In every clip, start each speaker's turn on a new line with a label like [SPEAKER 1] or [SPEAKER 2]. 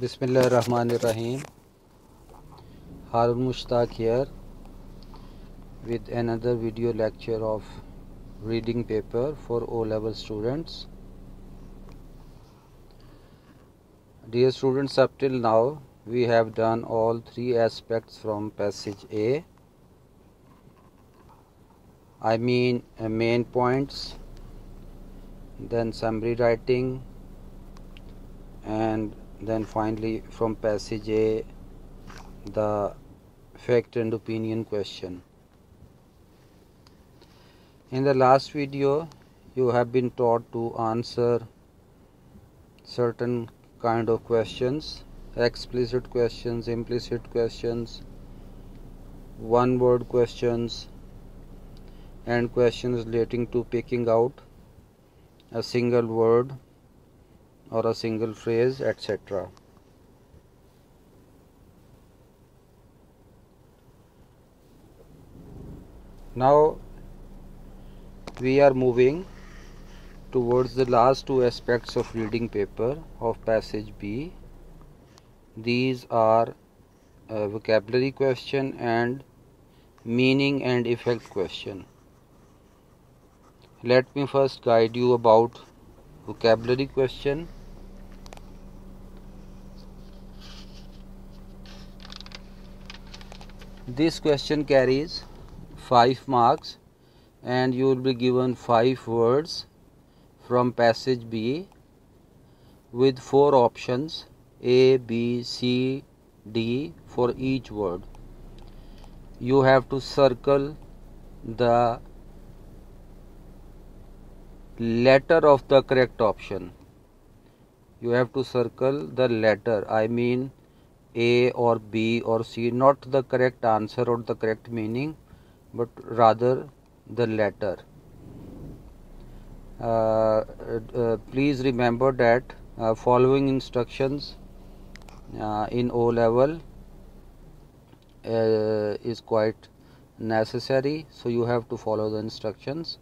[SPEAKER 1] Bismillah Rahman Rahim. Haroon Mushtaq here with another video lecture of reading paper for O level students. Dear students, up till now we have done all three aspects from passage A. I mean uh, main points, then summary writing, and then finally from passage A the fact and opinion question. In the last video you have been taught to answer certain kind of questions explicit questions implicit questions one word questions and questions relating to picking out a single word or a single phrase etc now we are moving towards the last two aspects of reading paper of passage B. These are a vocabulary question and meaning and effect question. Let me first guide you about vocabulary question this question carries 5 marks and you will be given 5 words from passage B with 4 options A, B, C, D for each word. You have to circle the letter of the correct option. You have to circle the letter, I mean A or B or C, not the correct answer or the correct meaning, but rather the letter. Uh, uh, please remember that uh, following instructions uh, in O level uh, is quite necessary, so you have to follow the instructions.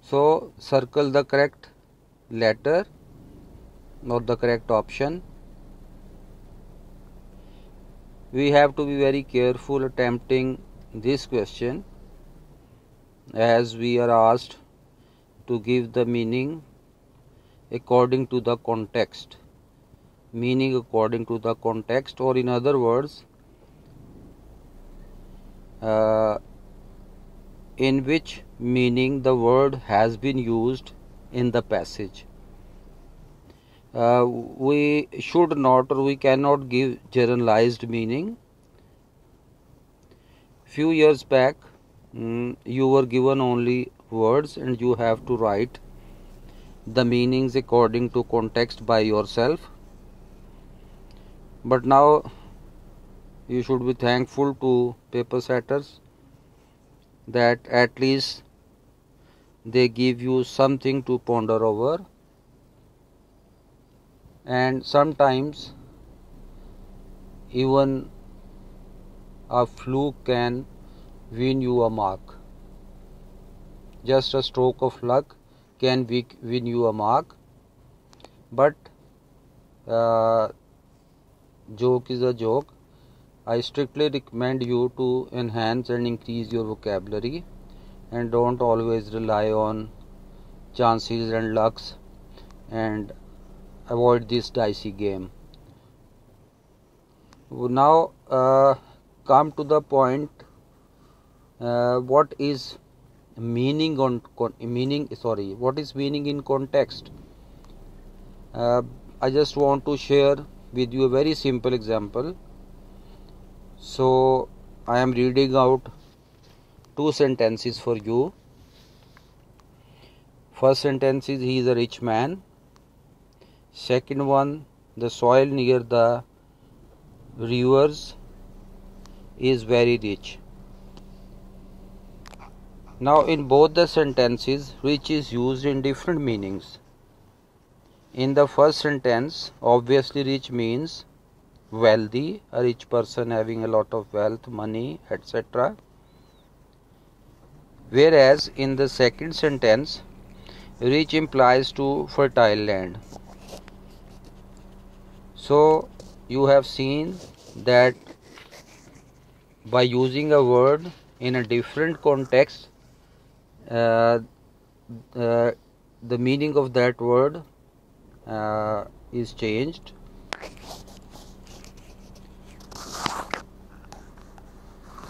[SPEAKER 1] So, circle the correct letter or the correct option. We have to be very careful attempting this question as we are asked to give the meaning according to the context meaning according to the context or in other words uh, in which meaning the word has been used in the passage uh, we should not or we cannot give generalized meaning. Few years back mm, you were given only words and you have to write the meanings according to context by yourself. But now you should be thankful to paper setters that at least they give you something to ponder over and sometimes even a fluke can win you a mark. Just a stroke of luck can win you a mark. But uh, joke is a joke. I strictly recommend you to enhance and increase your vocabulary and don't always rely on chances and lucks and avoid this dicey game. Now uh, come to the point uh, what is meaning on meaning sorry what is meaning in context uh, I just want to share with you a very simple example so I am reading out two sentences for you. First sentence is he is a rich man. Second one the soil near the rivers is very rich. Now in both the sentences rich is used in different meanings. In the first sentence obviously rich means wealthy, a rich person having a lot of wealth, money, etc. Whereas in the second sentence, rich implies to fertile land. So you have seen that by using a word in a different context uh, uh, the meaning of that word uh, is changed.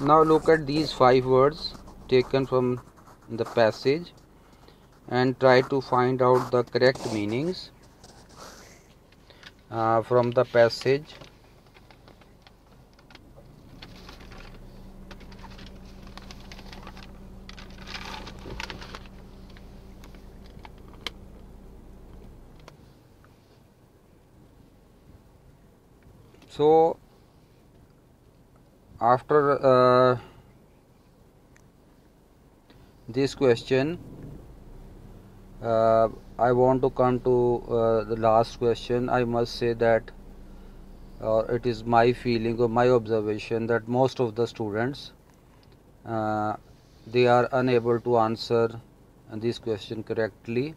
[SPEAKER 1] Now look at these five words taken from the passage and try to find out the correct meanings uh, from the passage. So after uh, this question uh, I want to come to uh, the last question. I must say that uh, it is my feeling or my observation that most of the students uh, they are unable to answer this question correctly.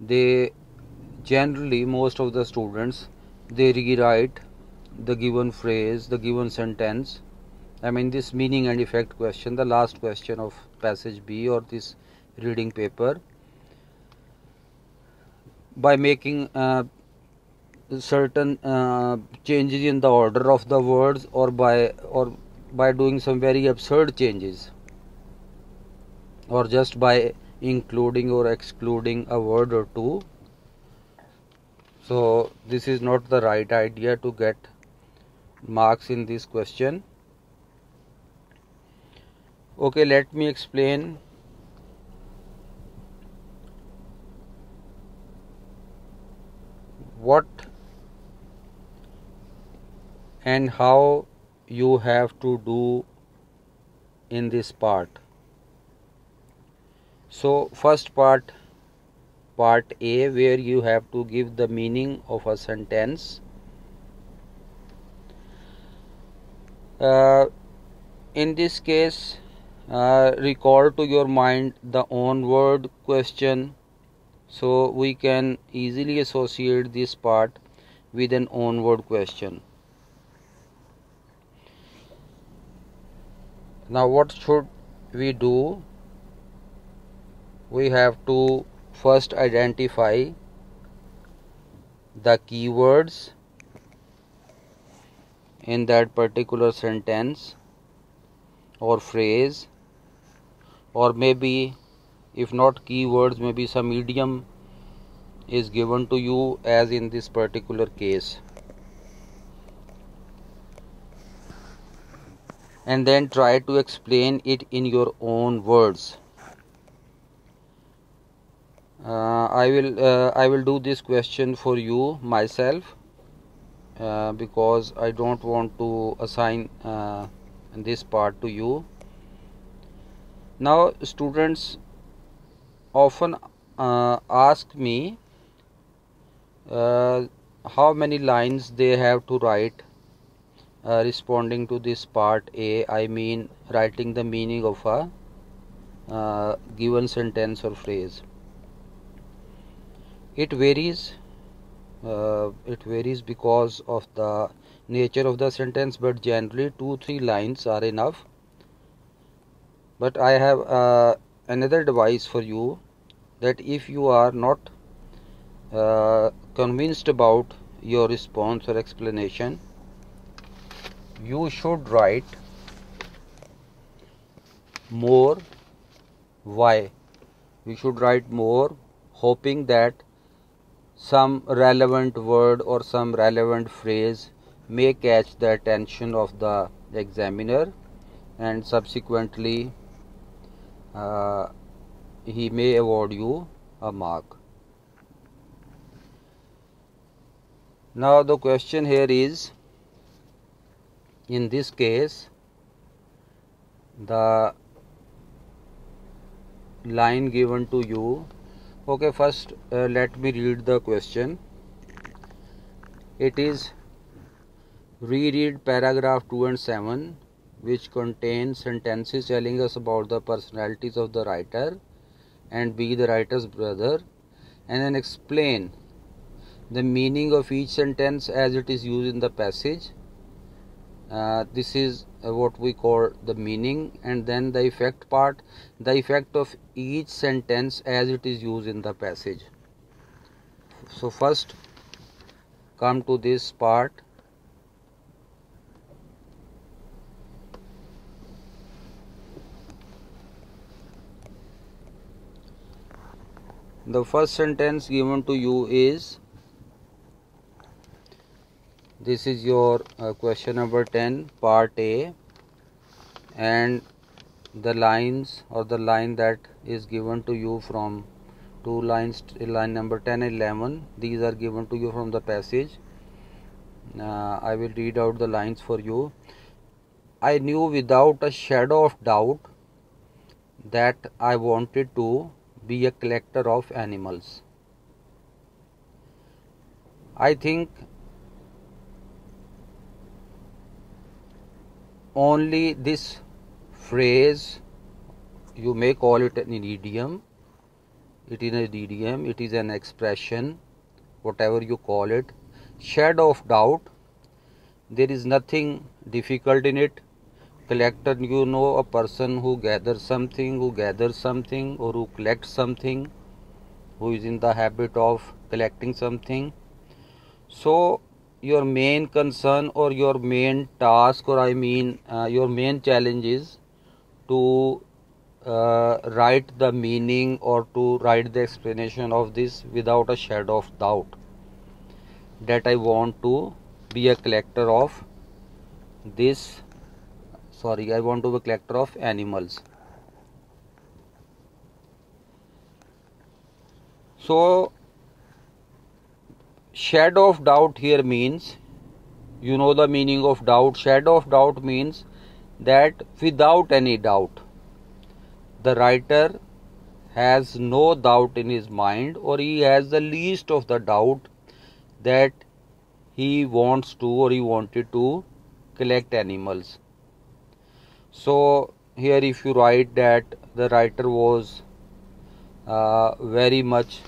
[SPEAKER 1] They generally most of the students they rewrite the given phrase the given sentence. I mean this meaning and effect question the last question of passage b or this reading paper by making uh, certain uh, changes in the order of the words or by or by doing some very absurd changes. Or just by including or excluding a word or two. So this is not the right idea to get marks in this question. Okay let me explain what and how you have to do in this part so first part part A where you have to give the meaning of a sentence. Uh, in this case, uh, recall to your mind the own word question so we can easily associate this part with an own word question. Now, what should we do? We have to first identify the keywords in that particular sentence or phrase or maybe if not keywords maybe some idiom is given to you as in this particular case. And then try to explain it in your own words. Uh, I will uh, I will do this question for you myself uh, because I don't want to assign this part to you. Now students often uh, ask me uh, how many lines they have to write uh, responding to this part a i mean writing the meaning of a given sentence or phrase. It varies uh, it varies because of the nature of the sentence but generally two three lines are enough. But i have uh, another device for you that if you are not uh, convinced about your response or explanation you should write more why. You should write more hoping that some relevant word or some relevant phrase may catch the attention of the examiner and subsequently uh, he may award you a mark. Now the question here is in this case the line given to you okay first uh, let me read the question it is reread paragraph 2 and 7 which contain sentences telling us about the personalities of the writer and be the writer's brother and then explain the meaning of each sentence as it is used in the passage. Uh, this is uh, what we call the meaning and then the effect part the effect of each sentence as it is used in the passage. So first come to this part the first sentence given to you is this is your uh, question number 10 part a and the lines or the line that is given to you from two lines line number 10 and 11 these are given to you from the passage. Uh, i will read out the lines for you. I knew without a shadow of doubt that i wanted to be a collector of animals. I think only this phrase you may call it an idiom. It is an idiom it is an expression whatever you call it. Shadow of doubt there is nothing difficult in it collector you know a person who gathers something who gathers something or who collects something who is in the habit of collecting something. So your main concern or your main task or i mean uh, your main challenge is to uh, write the meaning or to write the explanation of this without a shadow of doubt. That i want to be a collector of this sorry i want to be collector of animals. So shadow of doubt here means you know the meaning of doubt. Shadow of doubt means that without any doubt the writer has no doubt in his mind or he has the least of the doubt that he wants to or he wanted to collect animals so here if you write that the writer was uh, very much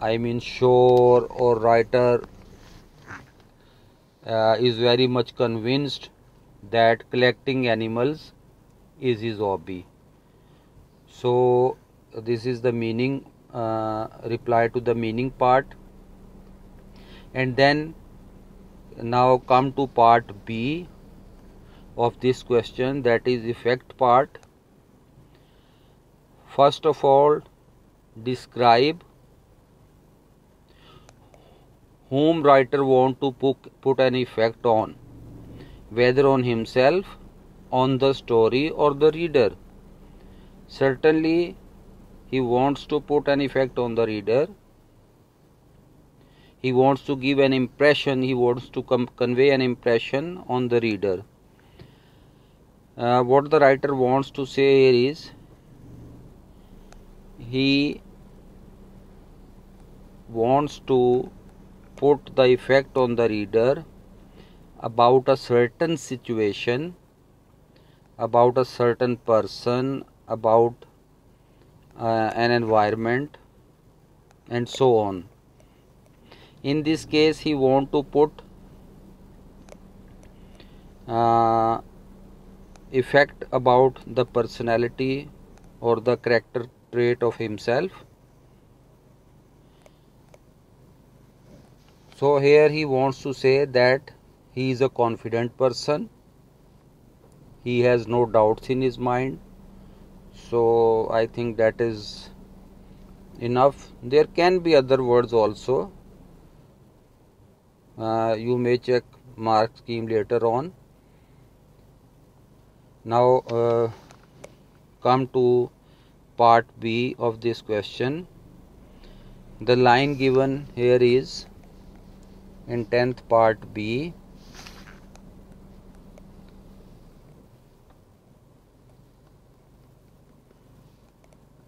[SPEAKER 1] I mean sure or writer uh, is very much convinced that collecting animals is his hobby. So this is the meaning uh, reply to the meaning part and then now come to part B of this question that is effect part. First of all describe whom writer want to put, put an effect on whether on himself on the story or the reader. Certainly he wants to put an effect on the reader. He wants to give an impression he wants to convey an impression on the reader uh, what the writer wants to say here is he wants to put the effect on the reader about a certain situation, about a certain person, about uh, an environment, and so on. In this case, he want to put uh, effect about the personality or the character trait of himself. So here he wants to say that he is a confident person. He has no doubts in his mind. So i think that is enough. There can be other words also. Uh, you may check mark scheme later on now uh, come to part b of this question. The line given here is in 10th part B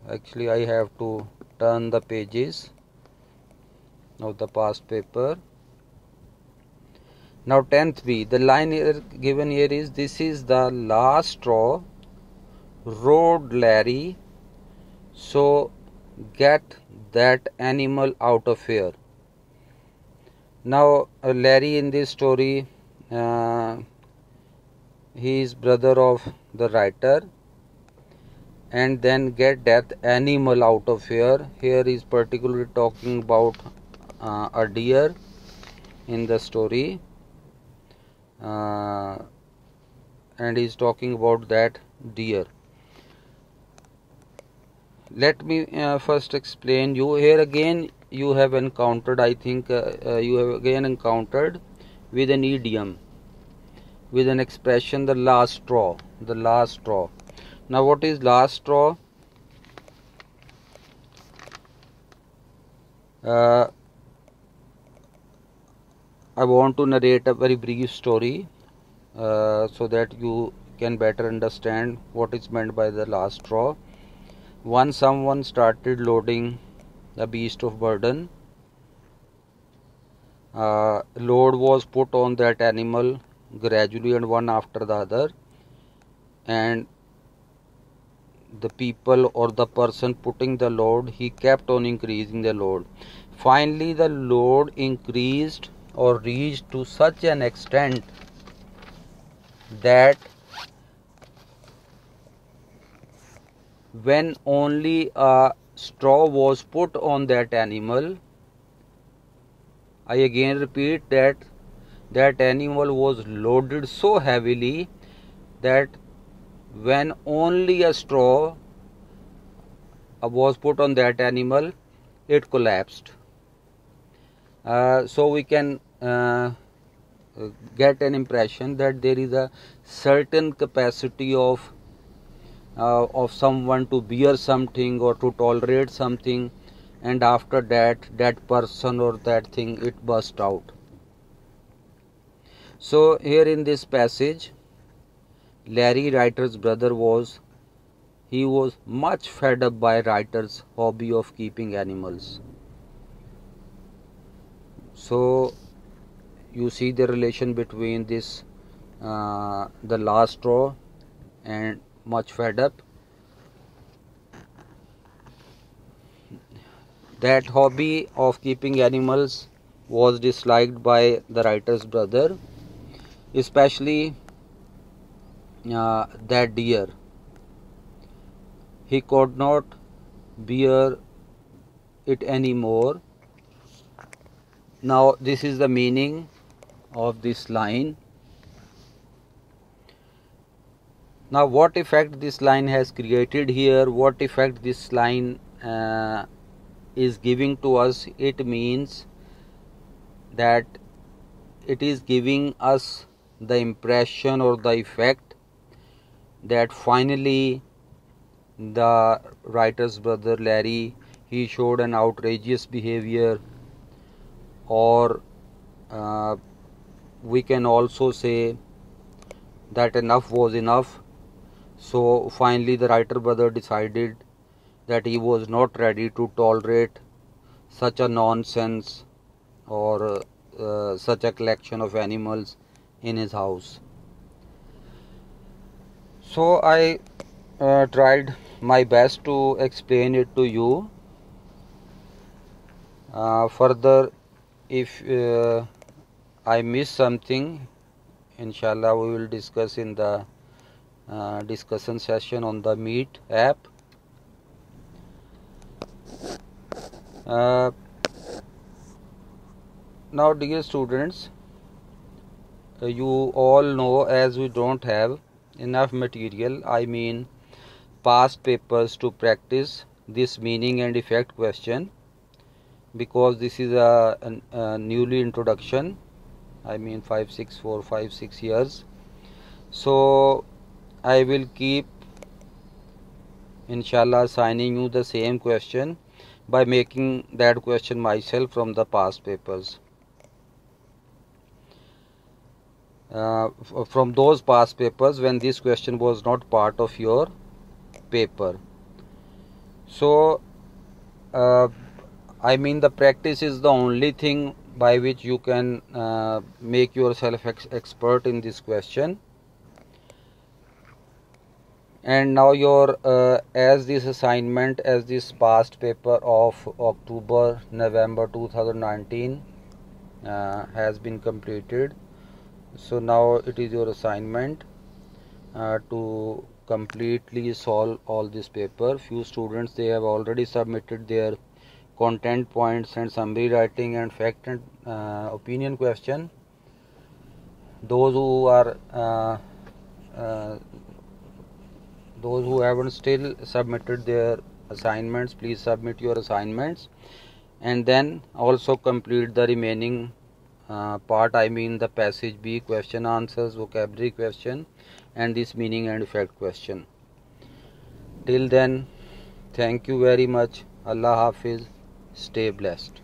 [SPEAKER 1] actually I have to turn the pages of the past paper now 10th B. The line here given here is this is the last straw roared Larry. So get that animal out of here. Now uh, larry in this story uh, he is brother of the writer. And then get that animal out of here. Here is particularly talking about uh, a deer in the story uh, and is talking about that deer. Let me uh, first explain you. Here again you have encountered i think uh, uh, you have again encountered with an idiom with an expression the last straw the last straw. Now what is last straw? Uh, I want to narrate a very brief story uh, so that you can better understand what is meant by the last straw. Once someone started loading the beast of burden uh, load was put on that animal gradually and one after the other and the people or the person putting the load he kept on increasing the load. Finally the load increased or reached to such an extent that when only a straw was put on that animal i again repeat that that animal was loaded so heavily that when only a straw was put on that animal it collapsed so we can uh, get an impression that there is a certain capacity of uh, of someone to bear something or to tolerate something and after that that person or that thing it burst out. So here in this passage larry writer's brother was he was much fed up by writer's hobby of keeping animals so you see the relation between this uh, the last row and much fed up. That hobby of keeping animals was disliked by the writer's brother, especially uh, that deer. He could not bear it anymore. Now, this is the meaning of this line. Now what effect this line has created here what effect this line uh, is giving to us it means that it is giving us the impression or the effect that finally the writer's brother Larry he showed an outrageous behavior or uh, we can also say that enough was enough so finally, the writer brother decided that he was not ready to tolerate such a nonsense or uh, such a collection of animals in his house. So I uh, tried my best to explain it to you. Uh, further, if uh, I miss something, inshallah, we will discuss in the uh, discussion session on the Meet app. Uh, now, dear students, uh, you all know as we don't have enough material, I mean past papers to practice this meaning and effect question because this is a, a, newly introduction I mean five six four five six years so I will keep inshallah assigning you the same question by making that question myself from the past papers. Uh, from those past papers when this question was not part of your paper. So, uh, I mean the practice is the only thing by which you can uh, make yourself ex expert in this question. And now your uh, as this assignment as this past paper of october november 2019 uh, has been completed. So now it is your assignment uh, to completely solve all this paper few students they have already submitted their content points and summary writing and fact and uh, opinion question. Those who are uh, uh, those who haven't still submitted their assignments please submit your assignments. And then also complete the remaining uh, part I mean the passage B question answers vocabulary question and this meaning and effect question. Till then thank you very much. Allah Hafiz stay blessed